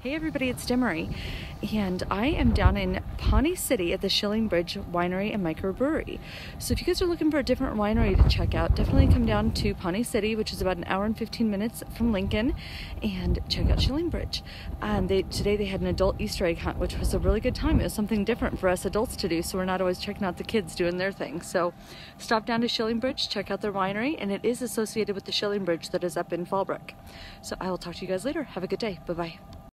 Hey everybody, it's Demari, and I am down in Pawnee City at the Schilling Bridge Winery and Microbrewery. So if you guys are looking for a different winery to check out, definitely come down to Pawnee City, which is about an hour and 15 minutes from Lincoln, and check out SchillingBridge. Um, they, today they had an adult Easter egg hunt, which was a really good time. It was something different for us adults to do, so we're not always checking out the kids doing their thing. So stop down to Schilling Bridge, check out their winery, and it is associated with the Schilling Bridge that is up in Fallbrook. So I will talk to you guys later. Have a good day. Bye-bye.